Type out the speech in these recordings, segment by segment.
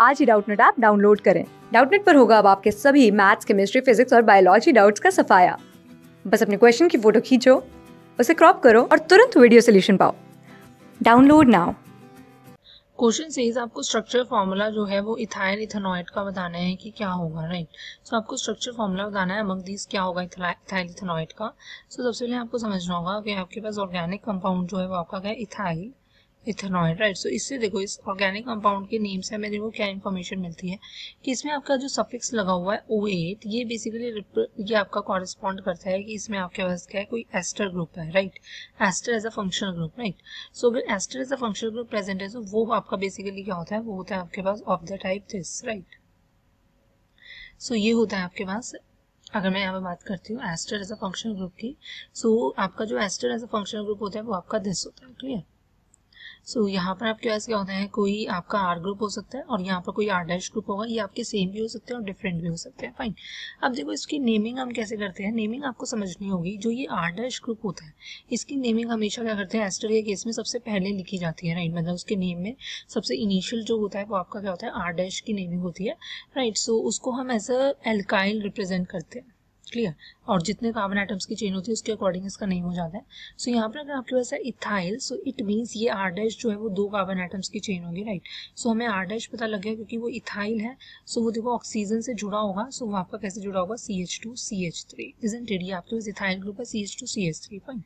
आज ही Doubtnut app download करें। डाउटनेट पर होगा अब आपके सभी मैथ्स केमिस्ट्री फिजिक्स और बायोलॉजी डाउट्स का सफाया। बस अपने क्वेश्चन की फ़ोटो खींचो उसे क्रॉप करो और तुरंत वीडियो सोल्यूशन पाओ। Download now. क्वेश्चन सेज आपको स्ट्रक्चर फार्मूला जो है वो इथाइल इथेनॉइड का बताना है कि क्या होगा राइट right? सो so, आपको स्ट्रक्चर फार्मूला बताना है अमंग दिस क्या होगा इथाइल इथेनॉइड का? सो so, सबसे पहले आपको समझना होगा कि आपके पास ऑर्गेनिक कंपाउंड जो है वो आपका क्या इथाइल इथेनॉइड राइट सो इससे देखो इस ऑर्गेनिक कंपाउंड के नेम से हमें देखो क्या इन्फॉर्मेशन मिलती है कि इसमें आपका जो सफिक्स लगा हुआ है ओ एट ये बेसिकली ये आपका कॉरेस्पॉन्ड करता है कि इसमें आपके पास क्या है कोई एस्टर ग्रुप है right ester as a functional group right so अगर ester as a functional group present है तो वो आपका बेसिकली क्या होता है वो होता है आपके पास of the type this right so ये होता है आपके पास अगर मैं यहाँ पे बात करती हूँ ester as a functional group की सो so, आपका जो ester as a functional group होता है वो आपका दिस होता है क्लियर सो so, यहाँ पर आपके पास क्या होता है कोई आपका आर ग्रुप हो सकता है और यहाँ पर कोई आर डैश ग्रुप होगा ये आपके सेम भी हो सकते हैं और डिफरेंट भी हो सकते हैं। फाइन अब देखो इसकी नेमिंग हम कैसे करते हैं? नेमिंग आपको समझनी होगी जो ये आर डैश ग्रुप होता है इसकी नेमिंग हमेशा क्या करते हैं? एस्टर के केस में सबसे पहले लिखी जाती है राइट मतलब उसके नेम में सबसे इनिशियल जो होता है वो आपका क्या होता है? आर डैश की नेमिंग होती है राइट सो उसको हम एज अ एल्काइल रिप्रेजेंट करते हैं। क्लियर और जितने कार्बन आइटम्स की चेन होती है उसके अकॉर्डिंग इसका नेम हो जाता है। सो so, यहाँ पर अगर आपके पास है इथाइल सो इट मीन्स ये आर डैश जो है वो दो कार्बन आइटम्स की चेन होगी राइट सो so, हमें आर डैश पता लग गया क्योंकि वो इथाइल है। सो so, वो देखो ऑक्सीजन से जुड़ा होगा सो so, वो आपका कैसे जुड़ा होगा? C H two C H three it ये आपके पास इथाइल ग्रुप है C H two C H three fine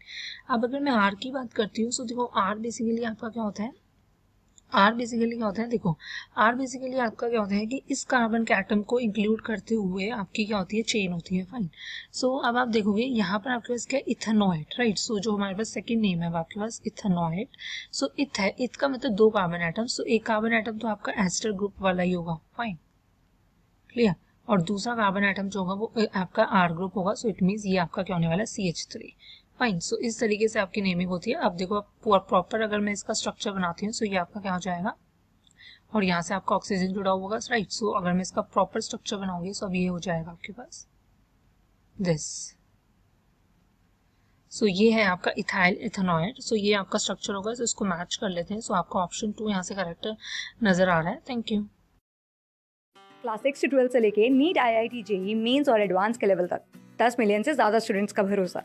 अब अगर मैं आर की बात करती हूँ सो so, देखो आर बेसिकली आपका क्या होता है? आर बेसिकली क्या होता है देखो आर बेसिकली आपका क्या होता है कि इस कार्बन के एटम को इंक्लूड करते हुए आपकी क्या होती है चेन होती है फाइन सो so, अब आप देखोगे यहाँ पर आपके पास क्या इथेनॉइड राइट सो जो हमारे पास सेकंड नेम है आपके पास इथेनॉइड सो इथ है इथ का मतलब दो कार्बन आइटम सो एक कार्बन आइटम तो आपका एस्टर ग्रुप वाला ही होगा फाइन क्लियर और दूसरा कार्बन आइटम जो होगा वो आपका आर ग्रुप होगा. सो इट मीन्स ये आपका क्या होने वाला है? C H three fine so इस तरीके से आपकी नेमिंग होती है। अब देखो प्रॉपर अगर मैं इसका स्ट्रक्चर बनाती हूँ सो ये आपका क्या हो जाएगा? और यहाँ से आपका ऑक्सीजन जुड़ा होगा राइट सो अगर मैं इसका प्रॉपर स्ट्रक्चर बनाऊँगी सो अब ये हो जाएगा आपके पास। दिस सो ये है आपका इथाइल इथेनॉइड सो ये आपका स्ट्रक्चर होगा सो इसको मैच कर लेते हैं। सो आपका ऑप्शन टू यहाँ से करेक्ट नज़र आ रहा है। थैंक यू क्लास सिक्स से ट्वेल्थ से लेके NEET I I T JEE mains और एडवांस के लेवल तक। दस मिलियन से ज़्यादा स्टूडेंट्स का भरोसा।